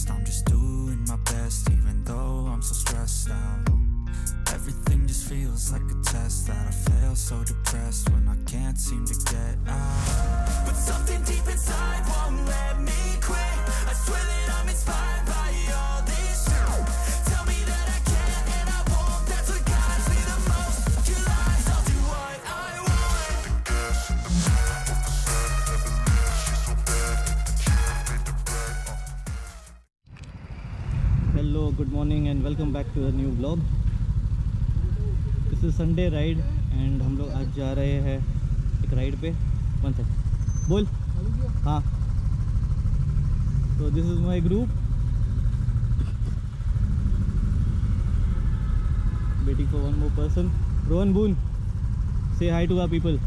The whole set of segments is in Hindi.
next. I'm just doing my best, even though I'm so stressed out. Everything just feels like a test that I fail so depressed when I can't seem to get out. But something deep inside won't let me quit. I swear that I'm inspired good morning and welcome back to the new blog this is Sunday ride and हम लोग आज जा रहे हैं एक राइड पे। वन सेकंड बोल। हाँ। तो this is my group waiting for one more person Rohan बून। से हाई टू आर पीपल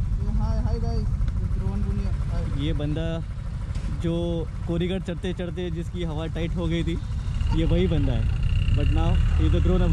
ये बंदा जो कोरीगढ़ चढ़ते चढ़ते जिसकी हवा टाइट हो गई थी ये वही बंदा है। बट नाउ ये द ग्रोन अप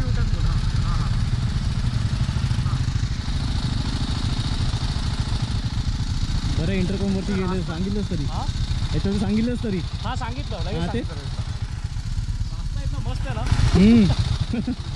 यूटर्न बोला हाँ हाँ बरं इंटरकॉमवरती गेले सांगितलंच तरी हा? याच्यावर सांगितलंच तरी हा सांगितलं लगेच? सांगितलं. मस्त आहे ना हम्म.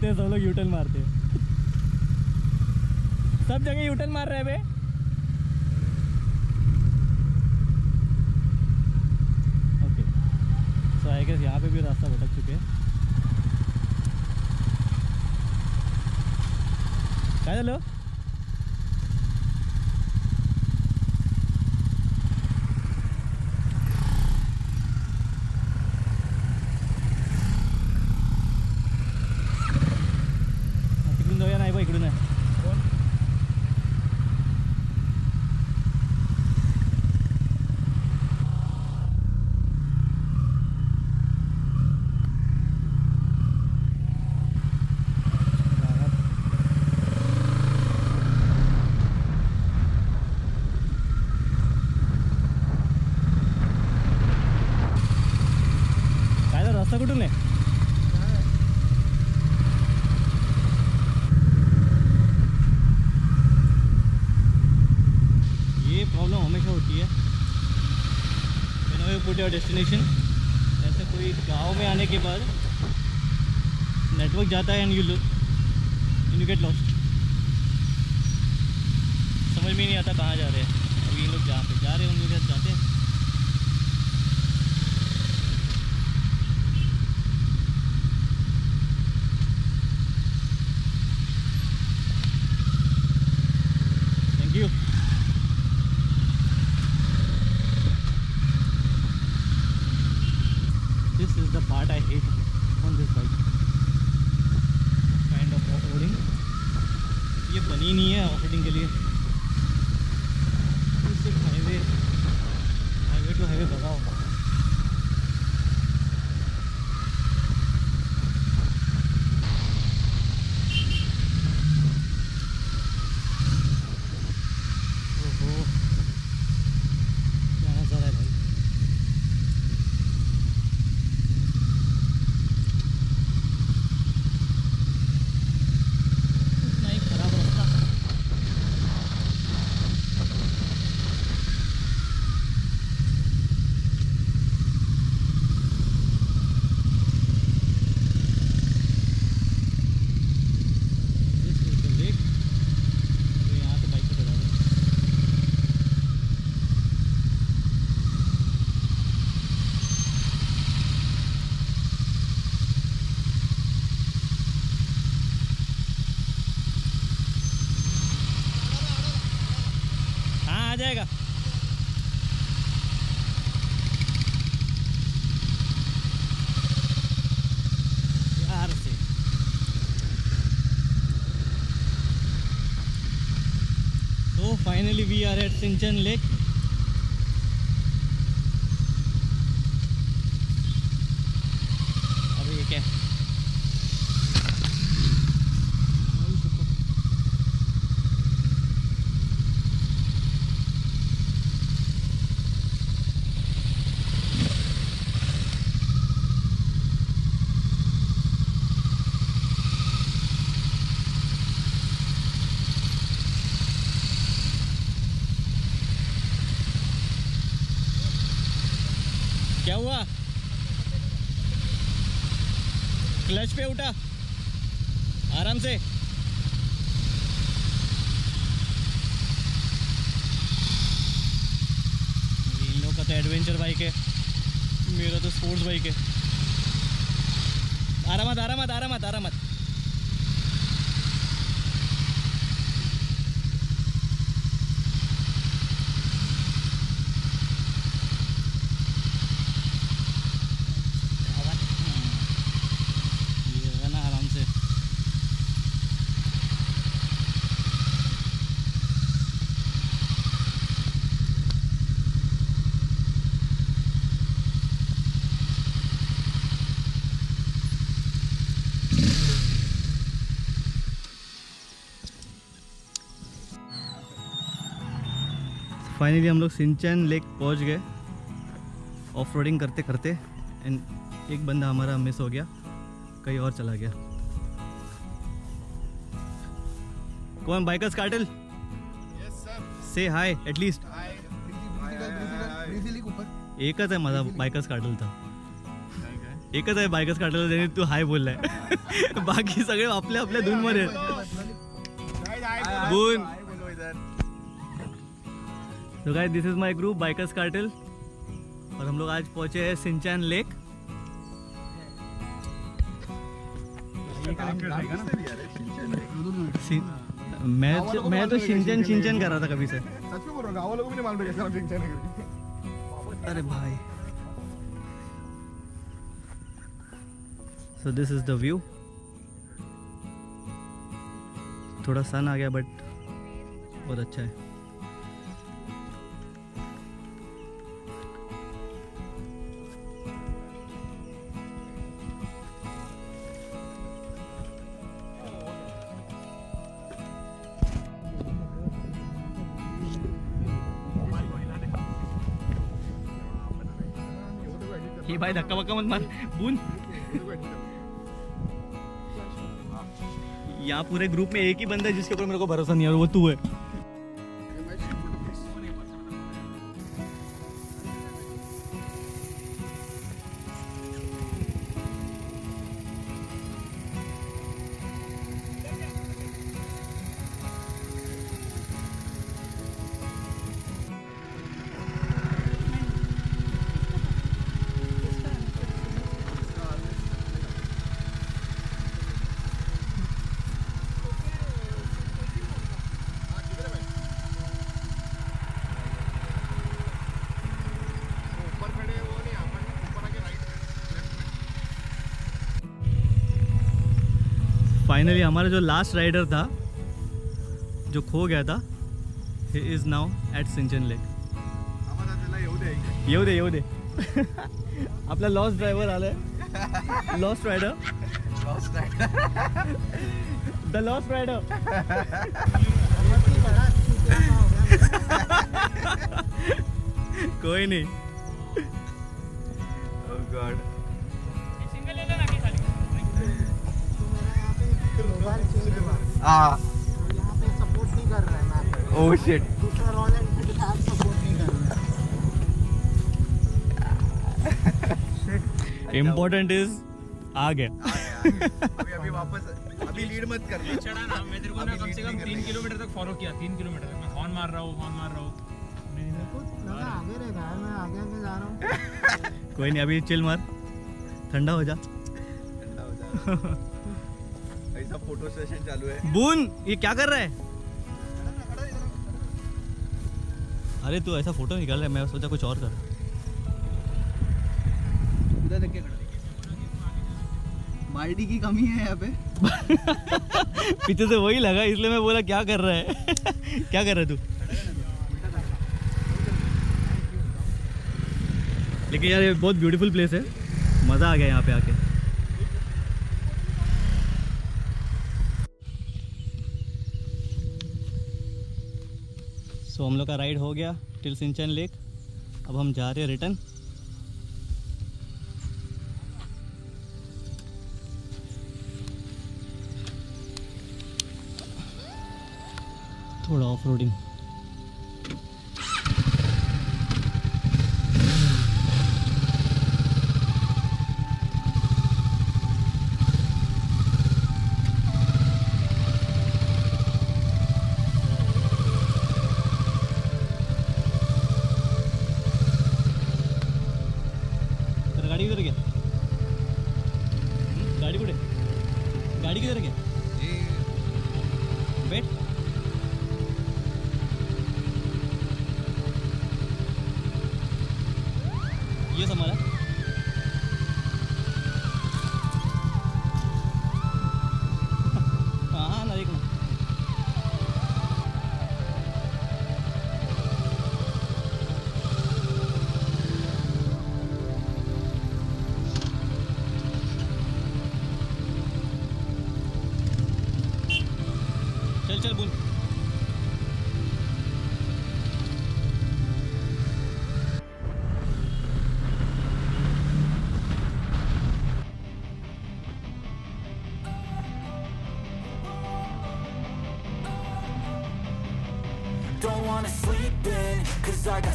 जाते हैं, सब लोग यूटर्न मारते हैं। सब जगह यूटर्न मार रहे हैं भाई आई गेस यहाँ पे भी रास्ता भटक चुके हैं। काय झालं हा, तिकडून जाऊया नाही बा इकडून आहे काय झालं रस्ता कुठून आहे ये प्रॉब्लम हमेशा होती है योर डेस्टिनेशन ऐसे कोई गाँव में आने के बाद नेटवर्क जाता है and you you get lost समझ में नहीं आता कहाँ जा रहे हैं। अभी ये लोग जहाँ पे जा रहे हैं उनके साथ जाते हैं। So finally we are at Sinchan Lake. क्या हुआ? क्लच पे उठा। आराम से। का तो एडवेंचर बाइक है। मेरा तो स्पोर्ट्स बाइक है। आराम आराम आराम आराम आवाज़ ये है ना आराम से फाइनली हम लोग सिंचन लेक पहुँच गए। ऑफ़ रोडिंग करते करते एंड एक बंदा हमारा मिस हो गया। कहीं और चला गया। कौन बाइकर्स कार्टल से हाय एटलीस्ट एकच आहे माझा बायकर्स कार्टलचा एकच आहे बायकच काढलेलं त्याने तू हाय बोललाय बाकी सगळे आपल्या आपल्या धून मध्ये। बोन तो guys this is my group Bikers Cartel और हम लोग आज पहुँचे हैं सिंचन लेक मैं मैं तो सिंचन सिंचन कर रहा था कभी से। सच में बोल रहा लोगों भी नहीं मालूम सिंचन अरे भाई। So this is the view थोड़ा सन आ गया बट बहुत अच्छा है। भाई धक्का वक्का मत मार बून यहाँ पूरे ग्रुप में एक ही बंदा है जिसके ऊपर मेरे को भरोसा नहीं है वो तू है। फाइनली हमारा जो लास्ट राइडर था, जो खो गया था ही इज़ नाउ ॲट सिंचन लेक आम्हाला दे येऊ दे येऊ दे आपला लॉस्ट ड्रायव्हर आलाय lost rider the lost rider कोई नहीं. गॉड हाँ कर रहा है इम्पोर्टेंट इज़ आ गया। अभी अभी वापस अभी लीड मत कर। चढ़ा ना मैं तेरे को ना कम से कम तीन किलोमीटर तक फॉलो किया तीन किलोमीटर तक। मैं हॉर्न मार रहा हूँ हॉर्न मार रहा हूँ। कुछ लगा आगे रहेगा यार मैं आगे आगे जा रहा हूँ। कोई नहीं अभी चिल मार। ठंडा हो जा। ठंडा हो जा। फ़ोटो सेशन चालू है बून ये क्या कर रहा है? अरे तू ऐसा फ़ोटो निकाल रहा है मैं सोचा कुछ और कर बाल्टी की कमी है यहाँ पे। पीछे से वही लगा इसलिए मैं बोला क्या कर रहा है? क्या कर रहा है तू? लेकिन यार ये बहुत ब्यूटीफुल प्लेस है। मज़ा आ गया यहाँ पे आके। सो हम लोग का राइड हो गया टिल सिंचन लेक अब हम जा रहे हैं रिटर्न थोड़ा ऑफ़ रोडिंग गाडी कुठे गाडी किधर गया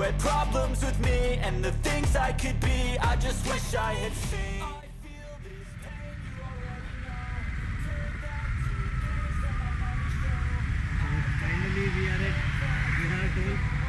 Had problems with me and the things I could be. I just wish I had seen. Oh, finally we are at Girard Toll